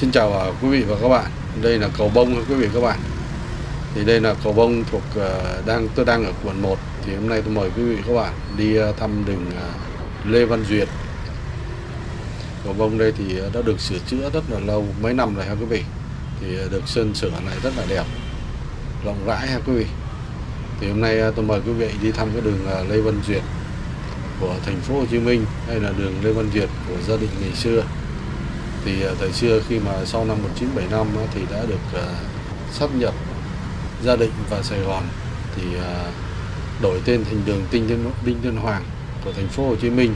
Xin chào à, quý vị và các bạn. Đây là cầu bông quý vị và các bạn. Thì đây là cầu bông thuộc à, đang tôi đang ở quận 1 thì hôm nay tôi mời quý vị và các bạn đi à, thăm đường à, Lê Văn Duyệt. Cầu bông đây thì đã được sửa chữa rất là lâu, mấy năm rồi ha quý vị. Thì được sơn sửa lại rất là đẹp, rộng rãi ha quý vị. Thì hôm nay tôi mời quý vị đi thăm cái đường Lê Văn Duyệt của thành phố Hồ Chí Minh hay là đường Lê Văn Duyệt của gia đình ngày xưa thì ờ, thời xưa khi mà sau năm 1975 thì đã được ờ, sắp nhập gia định và Sài Gòn thì ờ, đổi tên thành đường Tinh Thiên, Đinh Thiên Hoàng của thành phố Hồ Chí Minh.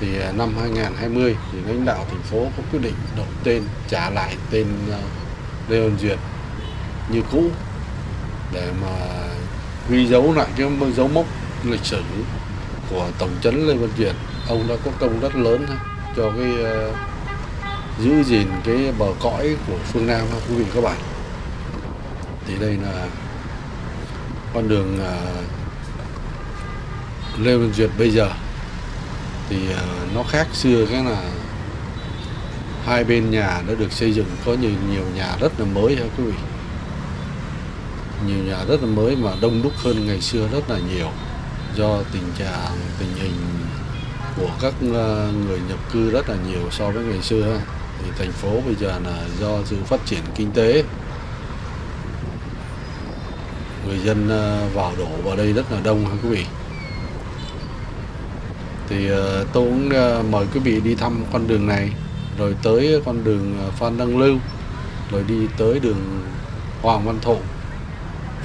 Thì năm 2020 thì lãnh đạo thành phố có quyết định đổi tên, trả lại tên Lê Văn Duyệt như cũ để mà ghi dấu lại cái dấu mốc lịch sử của tổng trấn Lê Văn Duyệt. Ông đã có công rất lớn cho cái giữ gìn cái bờ cõi của phương Nam quý vị các bạn. Thì đây là con đường uh, Lê Văn Duyệt bây giờ. Thì uh, nó khác xưa cái là hai bên nhà đã được xây dựng có nhiều nhiều nhà rất là mới ha quý vị. Nhiều nhà rất là mới mà đông đúc hơn ngày xưa rất là nhiều do tình trạng tình hình của các uh, người nhập cư rất là nhiều so với ngày xưa ha thì thành phố bây giờ là do sự phát triển kinh tế. Người dân ờ, vào đổ vào đây rất là đông quý vị. Thì ờ, tôi cũng ờ, mời quý vị đi thăm con đường này, rồi tới con đường Phan Đăng Lưu, rồi đi tới đường Hoàng Văn Thụ.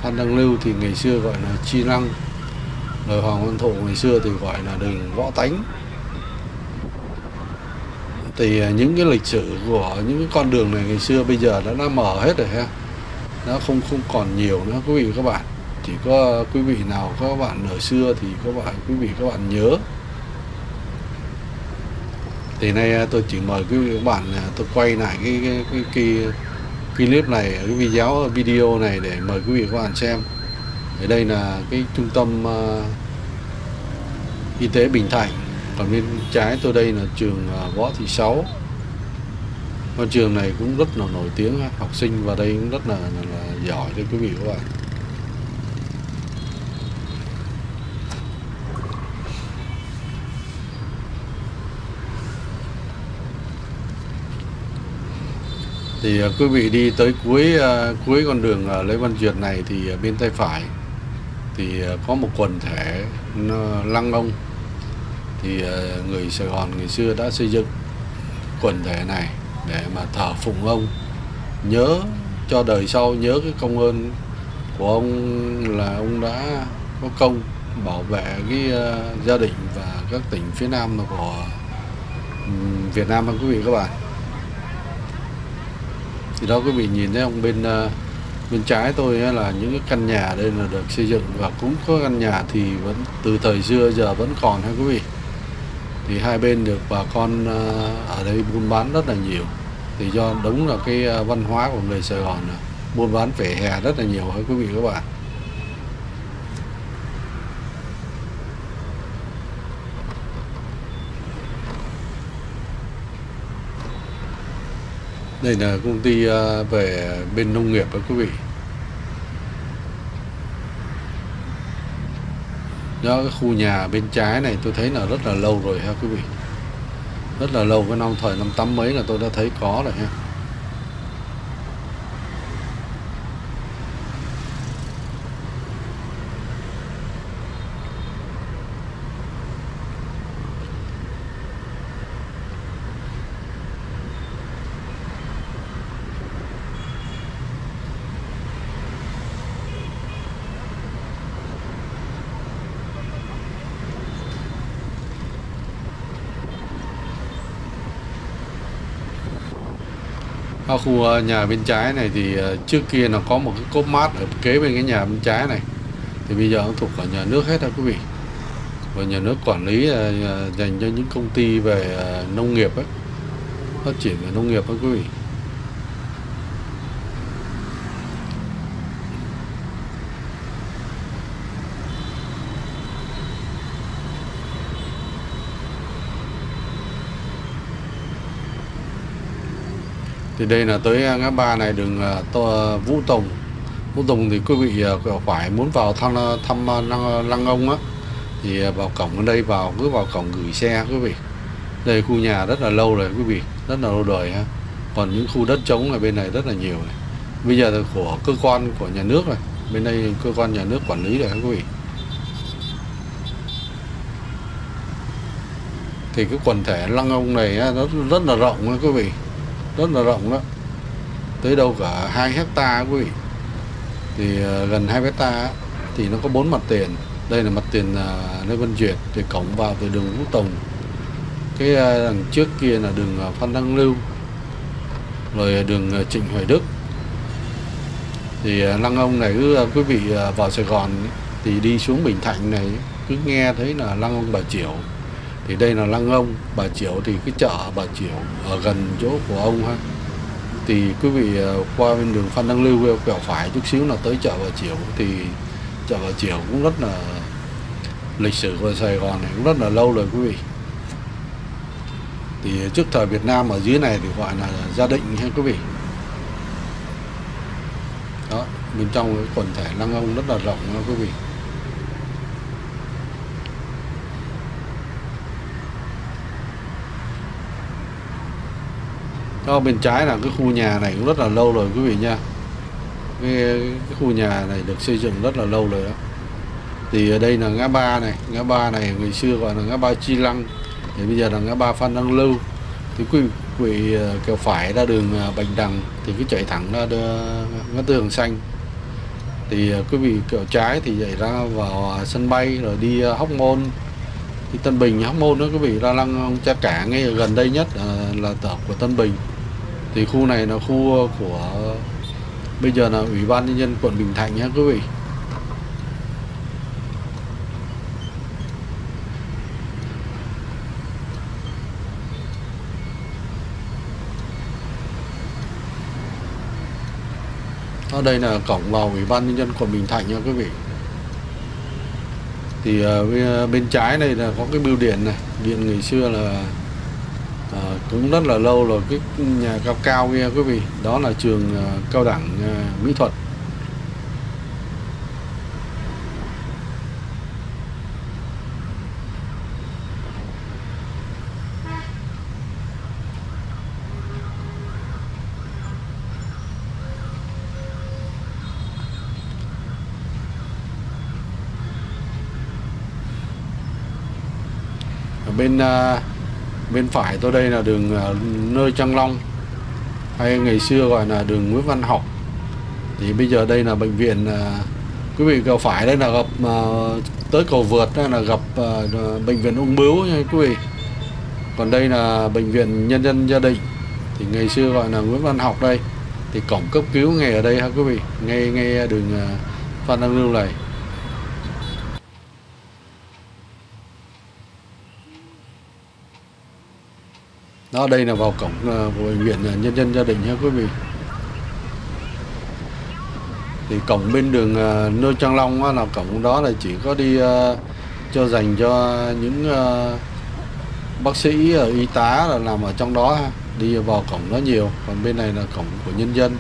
Phan Đăng Lưu thì ngày xưa gọi là Chi Lăng, rồi Hoàng Văn Thụ ngày xưa thì gọi là đường Võ Tánh thì à, những cái lịch sử của những cái con đường này ngày xưa bây giờ đã đã mở hết rồi ha. Nó không không còn nhiều nữa quý vị các bạn. Chỉ có quý vị nào các bạn ở xưa thì các bạn quý vị các bạn nhớ. Thì nay à, tôi chỉ mời quý vị các bạn à, tôi quay lại cái cái cái, cái, cái clip này cái video video này để mời quý vị các bạn xem. Ở đây là cái trung tâm uh, y tế Bình Thạnh còn bên trái tôi đây là trường à, võ thị sáu. Con trường này cũng rất là nổi tiếng học sinh vào đây cũng rất là, là, là giỏi đấy quý vị các bạn. Thì à, quý vị đi tới cuối à, cuối con đường Lê Văn Duyệt này thì bên tay phải thì có một quần thể lăng ông thì ờ, người Sài Gòn ngày xưa đã xây dựng quần thể này để mà thờ phụng ông. Nhớ cho đời sau nhớ cái công ơn của ông là ông đã có công bảo vệ cái uh, gia đình và các tỉnh phía nam của um, Việt Nam quý vị các bạn. Thì đó quý vị nhìn thấy ông bên uh, bên trái tôi là những cái căn nhà đây là được xây dựng và cũng có căn nhà thì vẫn từ thời xưa giờ vẫn còn ha quý vị thì hai bên được bà con à, ở đây buôn bán rất là nhiều. Thì do đúng là cái à, văn hóa của người Sài Gòn là buôn bán vẻ hè rất là nhiều hả quý vị các bạn. Đây là công ty à, về bên nông nghiệp đó quý vị. Đó, cái khu nhà bên trái này tôi thấy là rất là lâu rồi ha quý vị. Rất là lâu, cái năm thời năm tám mấy là tôi đã thấy có rồi ha. Ở khu ờ, nhà bên trái này thì ờ, trước kia nó có một cái cốp mát ở kế bên cái nhà bên trái này. Thì bây giờ nó thuộc ở nhà nước hết rồi quý vị. Và nhà nước quản lý ờ, dành cho những công ty về nông nghiệp ấy. Phát triển về nông nghiệp đó quý vị. Thì đây là tới à, ngã ba này đường à, to, à, Vũ Tùng. Vũ Tùng thì quý vị phải muốn vào thăm thăm lăng, lăng ông á thì vào cổng ở đây vào cứ vào cổng gửi xe quý vị. Đây khu nhà rất là lâu rồi quý vị rất là lâu đời ha. Còn những khu đất trống ở bên này rất là nhiều này. Bây giờ là của cơ quan của nhà nước rồi bên đây cơ quan nhà nước quản lý rồi quý vị. Thì cái quần thể lăng ông này nó rất là rộng đó quý vị rất là rộng đó. Tới đâu cả hai hecta quý vị. Thì ờ, gần hai hecta thì nó có bốn mặt tiền. Đây là mặt tiền uh, Lê Văn Duyệt thì cổng vào từ đường Vũ Tùng. Cái ờ, đằng trước kia là đường ờ, Phan Đăng Lưu. Rồi đường Trịnh Hoài Đức. Thì lăng ông này cứ quý vị vào Sài Gòn thì đi xuống Bình Thạnh này cứ nghe thấy là lăng ông Bà Triệu thì đây là lăng ông, bà triệu thì cái chợ bà triệu ở gần chỗ của ông ha. Thì quý vị à, qua bên đường phan đăng lưu quẹo phải chút xíu là tới chợ bà triệu thì chợ bà triệu cũng rất là lịch sử của sài gòn này cũng rất là lâu rồi quý vị. Thì trước thời việt nam ở dưới này thì gọi là gia định hay quý vị. Đó, bên trong cái quần thể lăng ông rất là rộng đó quý vị. Đó bên trái là cái khu nhà này cũng rất là lâu rồi quý vị nha. Cái, cái khu nhà này được xây dựng rất là lâu rồi đó. Thì ở đây là ngã ba này ngã ba này người xưa gọi là ngã ba chi lăng thì bây giờ là ngã ba phan đăng lưu. Thì quý vị ờ, kéo kẹo phải ra đường ờ, bạch đằng thì cứ chạy thẳng ra ngã tư hàng xanh. Thì ờ, quý vị kẹo trái thì chạy ra vào sân bay rồi đi hóc môn. Thì tân bình hóc môn đó quý vị ra lăng cha cả ngay gần đây nhất là tổ của tân bình thì khu này là khu ờ, của, bây giờ là ủy ban nhân dân quận Bình Thạnh nhé quý vị. Ở đây là cổng vào ủy ban nhân dân quận Bình Thạnh nha quý vị. Thì ờ, bên trái này là có cái bưu điện này, điện ngày xưa là à, cũng rất là lâu rồi cái nhà cao cao kia quý vị đó là trường à, cao đẳng à, mỹ thuật. Ở bên uh, bên phải tôi đây là đường à, nơi Trăng Long. Hay ngày xưa gọi là đường Nguyễn Văn Học. Thì bây giờ đây là bệnh viện à, quý vị cầu phải đây là gặp à, tới cầu vượt đây là gặp bệnh viện ung bướu nha quý vị? Còn đây là bệnh viện nhân dân gia đình thì ngày xưa gọi là Nguyễn Văn Học đây. Thì cổng cấp cứu ngay ở đây ha, quý vị. Ngay ngay đường Phan Đăng Lưu này. Đó, đây là vào cổng ờ, của bệnh viện ờ, nhân dân gia đình nhé quý vị. Thì cổng bên đường ờ, nơi trang long là cổng đó là chỉ có đi cho dành cho những bác sĩ y tá là làm ở trong đó đi vào cổng đó nhiều, còn bên này là cổng của nhân dân.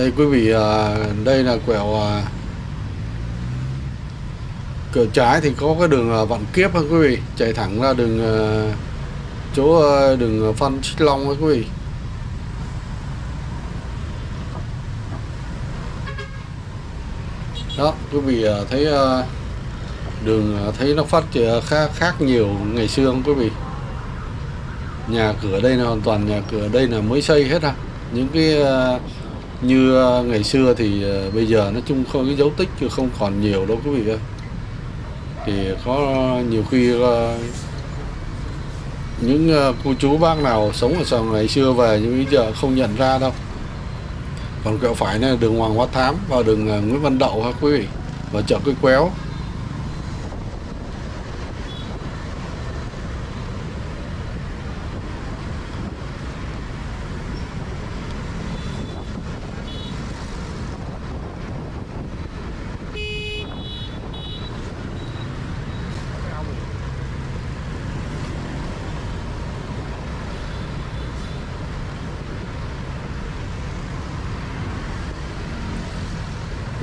Đây, quý vị à, đây là quẹo à, cửa trái thì có cái đường à, vạn kiếp ha quý vị? Chạy thẳng ra đường chỗ đường Phan Xích Long ha quý vị? Đó, quý vị thấy đường thấy nó phát khác khác nhiều ngày xưa không quý vị? Nhà cửa đây là hoàn toàn nhà cửa, đây là mới xây hết ha những cái như ờ, ngày xưa thì ờ, bây giờ nói chung không, cái dấu tích chứ không còn nhiều đâu quý vị ơi. Thì có nhiều khi ờ, những cô chú bác nào sống ở sòng ngày xưa về nhưng bây giờ không nhận ra đâu. Còn quẹo phải này đường Hoàng Hoa Thám và đường Nguyễn Văn Đậu ha quý vị, và chợ cây quéo.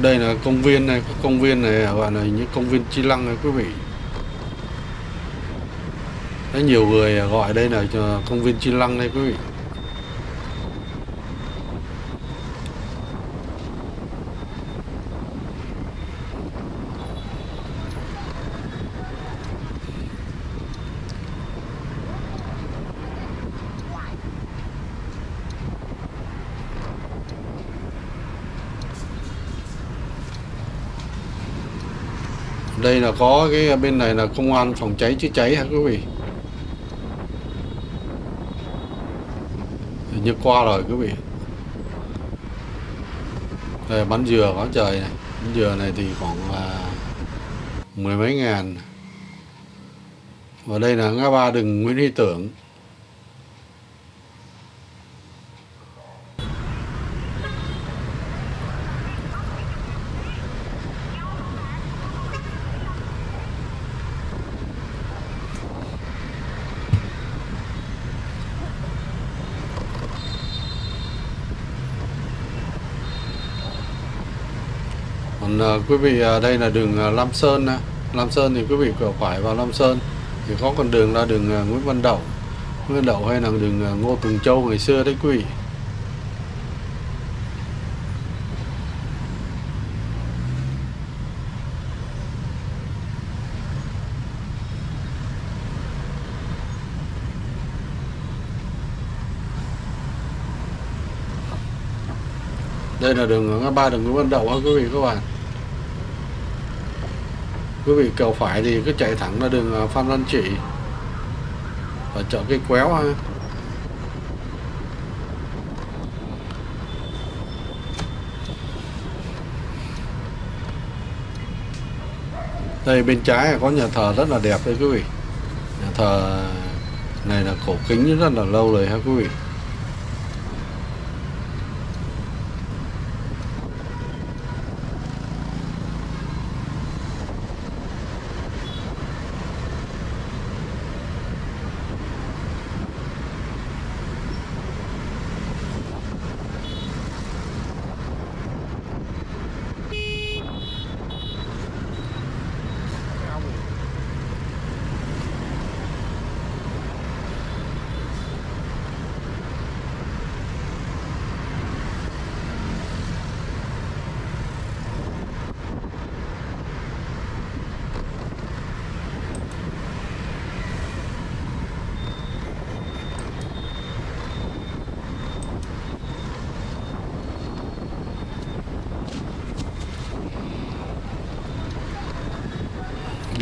Đây là công viên này cái công viên này à, gọi là những công viên chi lăng này quý vị. Đấy, nhiều người à, gọi đây là à, công viên chi lăng đây quý vị. Đây là có cái, bên này là công an phòng cháy chữa cháy hả quý vị? Như qua rồi quý vị. Đây bắn dừa có trời này. Bắn dừa này thì khoảng là mười mấy ngàn. Và đây là ngã ba đường Nguyễn Huy Tưởng. Còn uh, quý vị uh, đây là đường uh, Lam Sơn uh, Lam Sơn thì quý vị cửa phải vào Lam Sơn thì có con đường là đường uh, Nguyễn Văn Đậu. Nguyễn Văn Đậu hay là đường uh, Ngô Tùng Châu ngày xưa đấy quý vị. Đây là đường ngã ba đường Nguyễn Văn Đậu ha quý vị các bạn quý vị cầu phải thì cứ chạy thẳng ra đường à, Phan Văn Trị và chợ cây quéo ha. Đây, bên trái có nhà thờ rất là đẹp đấy quý vị. Nhà thờ này là cổ kính, rất là lâu rồi ha quý vị.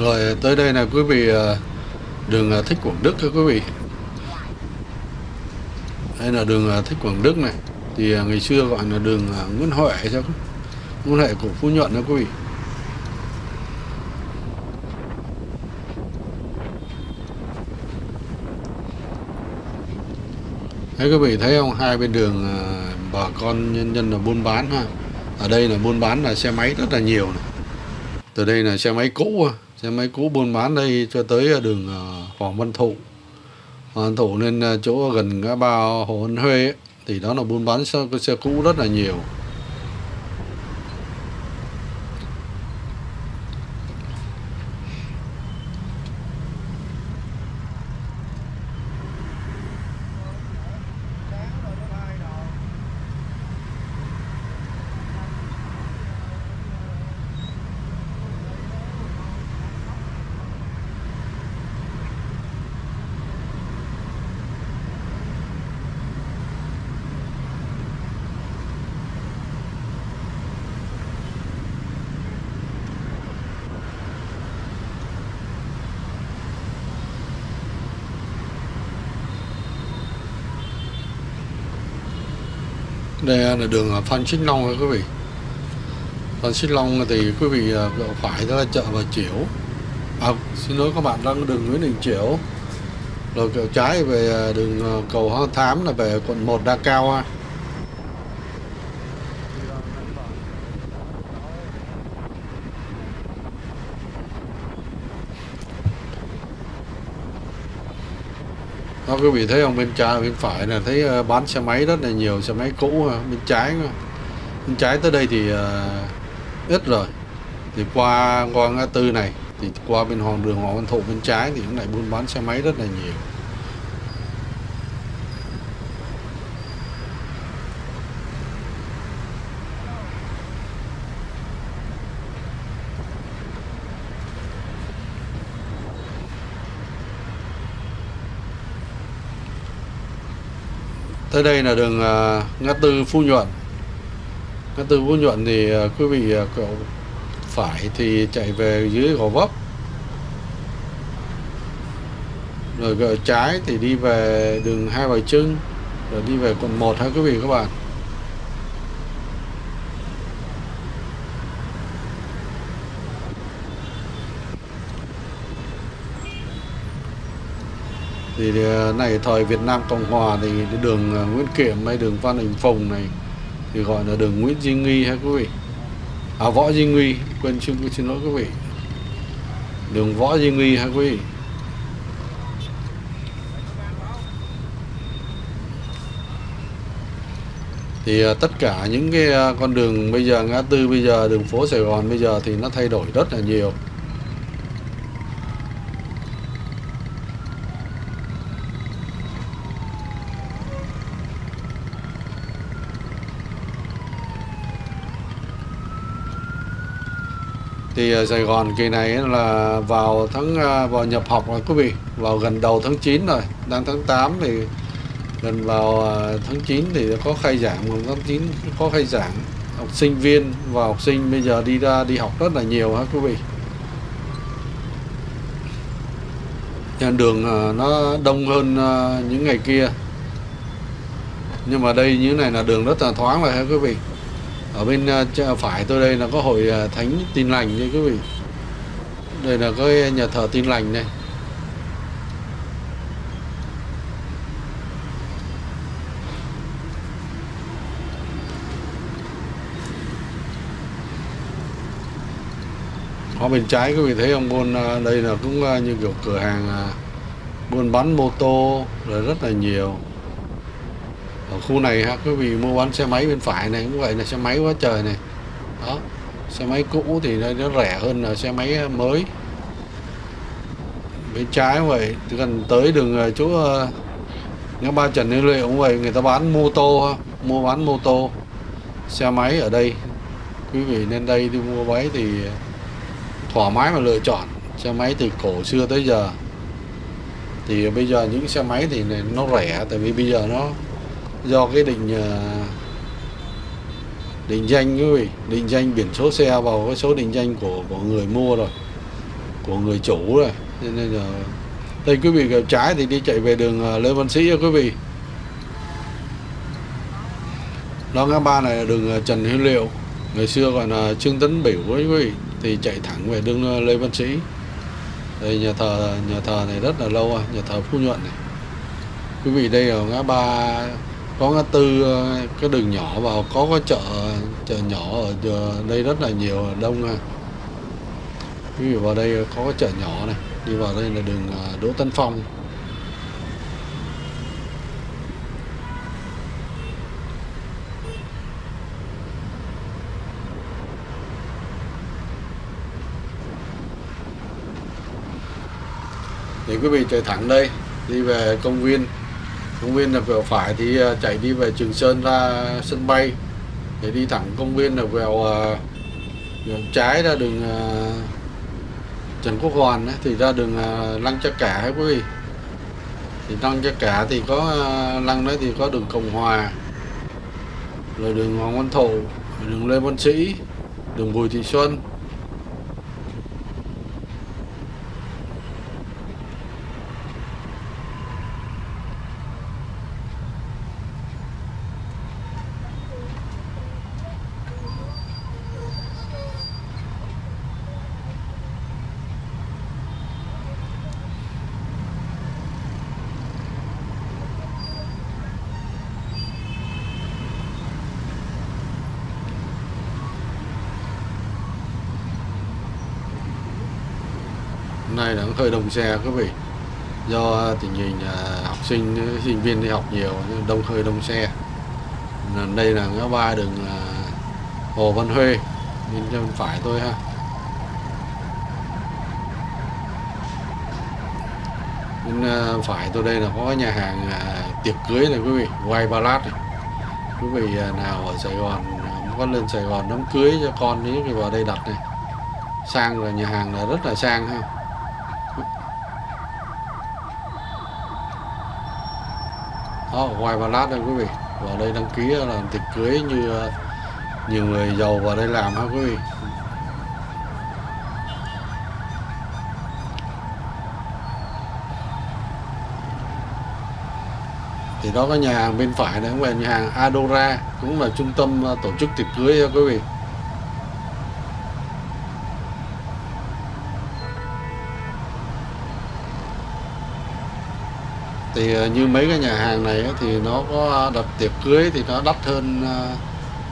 Rồi, tới đây là quý vị ờ, đường ờ, Thích Quảng Đức thưa quý vị. Đây là đường ờ, Thích Quảng Đức này. Thì ngày xưa gọi là đường Nguyễn Huệ cho Nguyễn Huệ của Phú Nhuận đó quý vị. Đấy quý vị thấy không? Hai bên đường bà con nhân dân là buôn bán ha. Ở đây là buôn bán là xe máy rất là nhiều này. Từ đây là xe máy cũ xe máy cũ buôn bán đây cho tới đường ờ, Hoàng Văn Thụ. Hoàng Văn Thụ nên ờ, chỗ gần ngã ba Hồ Văn Huê ấy, thì đó là buôn bán xe, xe cũ rất là nhiều đây là đường à, Phan Xích Long quý vị. Phan Xích Long thì quý vị à, phải đó là chợ và Chiểu. À, xin lỗi các bạn đang đường Nguyễn Đình Chiểu. Rồi kiểu trái về à, đường cầu Hoa Thám là về quận 1 Đa Cao ha. Đó quý vị thấy không bên trái bên phải là thấy ờ, bán xe máy rất là nhiều xe máy cũ bên trái bên trái tới đây thì uh, ít rồi. Thì qua qua ngã tư này thì qua bên hoàng đường hoàng văn thụ bên trái thì cũng lại buôn bán xe máy rất là nhiều. Tới đây là đường à, ngã tư Phú Nhuận. Ngã tư Phú Nhuận thì à, quý vị à, cậu phải thì chạy về dưới Gò Vấp. Rồi gỡ trái thì đi về đường Hai Bà Trưng, rồi đi về quận 1 ha quý vị các bạn? Thì này, thời Việt Nam Cộng Hòa thì đường ờ, Nguyễn Kiểm hay đường Phan Đình Phùng này, thì gọi là đường Nguyễn Duy Nghi hay quý vị. À Võ Duy Nghi, quên xin xin lỗi quý vị. Đường Võ Duy Nghi hay quý vị. Thì ờ, tất cả những cái ờ, con đường bây giờ, ngã tư bây giờ, đường phố Sài Gòn bây giờ thì nó thay đổi rất là nhiều. Thì ở Sài Gòn kỳ này là vào tháng ờ, vào nhập học rồi quý vị, vào gần đầu tháng 9 rồi. Đang tháng 8 thì gần vào ờ, tháng 9 thì có khai giảng vào tháng 9 có khai giảng. Học sinh viên và học sinh bây giờ đi ra, đi học rất là nhiều ha quý vị. Đường nó đông hơn những ngày kia. Nhưng mà đây như thế này là đường rất là thoáng rồi ha quý vị ở bên ờ, chợ phải tôi đây là có hội ờ, thánh tin lành nha quý vị. Đây là cái nhà thờ tin lành này. Ở bên trái quý vị thấy không? Buôn ờ, đây là cũng như kiểu cửa hàng buôn bán mô tô, rồi rất là nhiều ở khu này ha quý vị mua bán xe máy bên phải này, cũng vậy là xe máy quá trời này. Đó, xe máy cũ thì nó rẻ hơn là xe máy mới. Bên trái vậy gần tới đường ờ, chỗ ờ, ngã ba Trần Như Lệ cũng vậy, người ta bán mô tô ha, mua bán mô tô. Xe máy ở đây, quý vị lên đây đi mua máy thì thoải mái mà lựa chọn. Xe máy từ cổ xưa tới giờ. Thì bây giờ những xe máy thì nó rẻ, tại vì bây giờ nó do cái định ờ, định danh quý vị định danh biển số xe vào cái số định danh của của người mua rồi, của người chủ rồi. Nên là, đây quý vị gặp trái thì đi chạy về đường ờ, Lê Văn Sĩ quý vị. Đó ngã ba này là đường ờ, Trần Hữu Liệu. Ngày xưa gọi là Trương Tấn Biểu quý vị, thì chạy thẳng về đường Lê Văn Sĩ. Đây, nhà thờ nhà thờ này rất là lâu rồi, nhà thờ Phú Nhuận này. Quý vị đây ở ngã ba có ngã tư ờ, cái đường nhỏ vào, có cái chợ chợ nhỏ ở đây rất là nhiều đông quý vị vào đây có cái chợ nhỏ này, đi vào đây là đường ờ, Đỗ Tân Phong. Thì quý vị chạy thẳng đây, đi về công viên công viên là vẹo phải thì ờ, chạy đi về Trường Sơn ra sân bay. Để đi thẳng công viên là vẹo vẹo ờ, trái ra đường ờ, Trần Quốc Hoàn thì ra đường Lăng Cha Cả quý vị. Thì Lăng Cha Cả thì có Lăng đấy thì có đường Cộng Hòa, rồi đường Hoàng Văn Thụ đường Lê Văn Sĩ, đường Bùi Thị Xuân. Nay là hơi đông xe quý vị. Do tình hình à, học sinh à, sinh viên đi học nhiều đông, hơi đông xe. Đây là ngã ba đường à, Hồ Văn Huê, bên chân phải tôi ha. Bên phải tôi đây là có nhà hàng tiệc cưới này quý vị quay Palace này. Quý vị nào ở Sài Gòn có lên Sài Gòn đám cưới cho con ấy thì vào đây đặt này. Sang là nhà hàng là rất là sang ha. Đó ngoài Bà Lát đây quý vị. Vào đây đăng ký làm tiệc cưới như ờ, nhiều người giàu vào đây làm ha quý vị? Thì đó có nhà hàng bên phải này cũng là nhà hàng Adora, cũng là trung tâm ờ, tổ chức tiệc cưới nha quý vị? Thì ờ, như mấy cái nhà hàng này thì nó có đặt tiệc cưới thì nó đắt hơn ờ,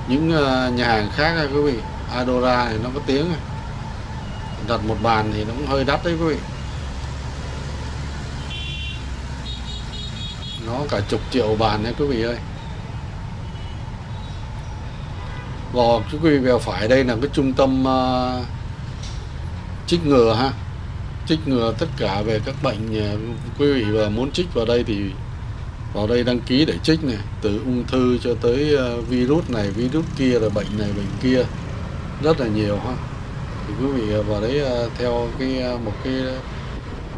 những ờ, nhà hàng khác nha quý vị. Adora thì nó có tiếng đặt một bàn thì nó cũng hơi đắt đấy quý vị. Nó cả chục triệu bàn đấy quý vị ơi. Và quý vị bèo phải đây là cái trung tâm uh, trích ngừa ha trích ngừa tất cả về các bệnh ờ, quý vị và muốn trích vào đây thì vào đây đăng ký để trích này, từ ung thư cho tới ờ, virus này, virus kia rồi bệnh này, bệnh kia rất là nhiều ha thì quý vị vào đấy theo cái một cái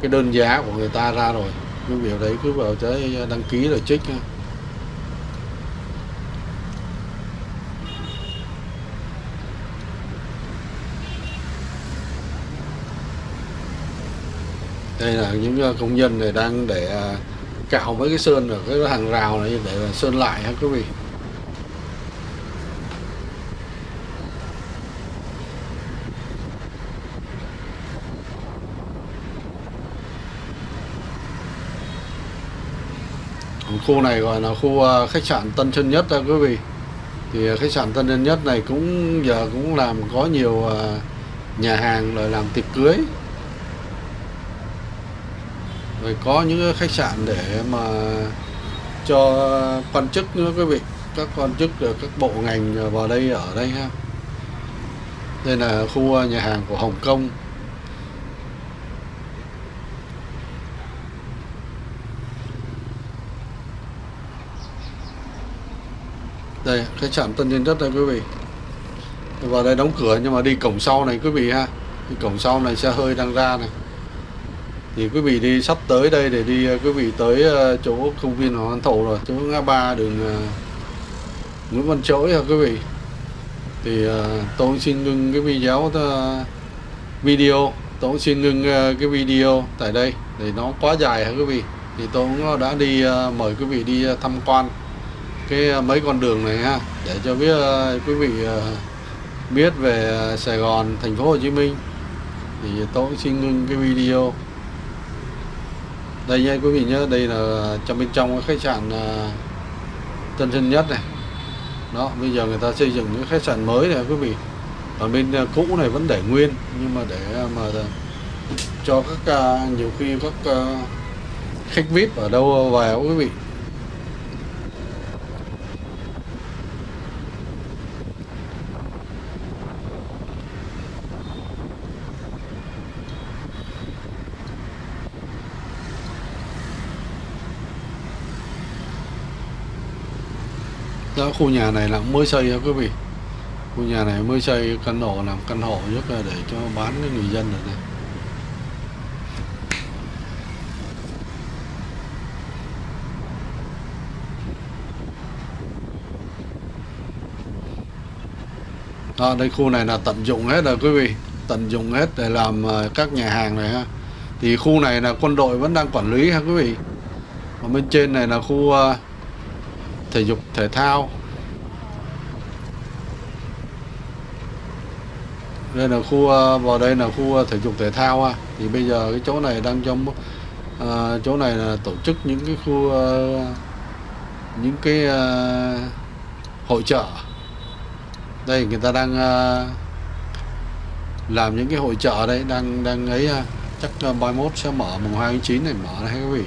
cái đơn giá của người ta ra rồi, quý vị đấy cứ vào tới đăng ký rồi trích ha. Đây là những ờ, công nhân này đang để ờ, cạo mấy cái sơn ở cái hàng rào này để sơn lại ha quý vị. Khu này gọi là khu ờ, khách sạn Tân Sơn Nhất đó quý vị. Thì khách sạn Tân Sơn Nhất này cũng giờ cũng làm có nhiều nhà hàng rồi làm tiệc cưới rồi có những khách sạn để mà cho quan chức nữa quý vị. Các quan chức các bộ ngành vào đây, ở đây ha. Đây là khu nhà hàng của Hồng Kông. Đây, khách sạn Tân Nhân Nhất đây quý vị. Vào đây đóng cửa nhưng mà đi cổng sau này quý vị ha. Cổng sau này xe hơi đang ra này thì quý vị đi sắp tới đây để đi ờ, quý vị tới ờ, chỗ công viên Hoàng Văn Thụ rồi, chỗ ngã ba đường ờ, Nguyễn Văn Chỗi ha quý vị? Thì tôi tôi xin ngưng cái video video, tôi cũng xin ngưng cái video tại đây thì nó quá dài hả quý vị? Thì tôi cũng đã đi mời quý vị đi tham quan cái mấy con đường này ha, để cho biết quý vị biết về Sài Gòn, thành phố Hồ Chí Minh. Thì tôi cũng xin ngưng cái video đây nha quý vị nhớ, đây là trong bên trong cái khách sạn à, Tân sinh Nhất này. Đó, bây giờ người ta xây dựng những khách sạn mới này, quý vị. Còn bên à, cũ này vẫn để nguyên, nhưng mà để à, mà cho các nhiều khi các khách vip ở đâu vào, quý vị. Khu nhà này là mới xây nha quý vị? Khu nhà này mới xây căn hộ làm căn hộ nhất là để cho bán cho người dân ở này đó, đây khu này là tận dụng hết rồi quý vị. Tận dụng hết để làm ờ, các nhà hàng này ha. Thì khu này là quân đội vẫn đang quản lý ha quý vị. Còn bên trên này là khu uh, thể dục thể thao. Đây là khu à, vào đây là khu à, thể dục thể thao ha. thì bây giờ cái chỗ này đang trong uh, chỗ này là tổ chức những cái khu uh, những cái uh, hội trợ đây người ta đang uh, làm những cái hội trợ đấy đang đang ấy uh, chắc uh, 31 sẽ mở mùng 2 tháng 9 này mở này quý vị.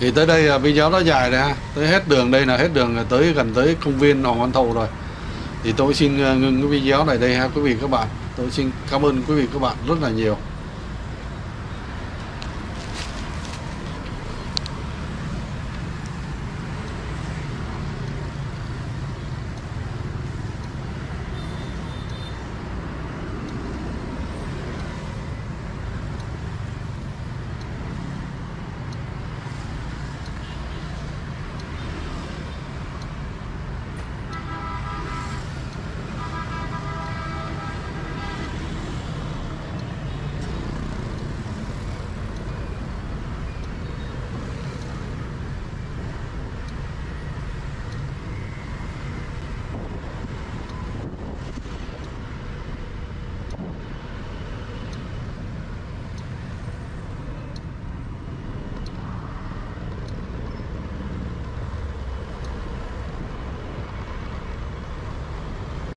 Thì tới đây video nó dài rồi ha. Tới hết đường đây là hết đường tới gần tới công viên Hoàng Văn Thụ rồi thì tôi xin ờ, ngưng ngừng cái video này đây ha, quý vị các bạn. Tôi xin cảm ơn quý vị các bạn rất là nhiều.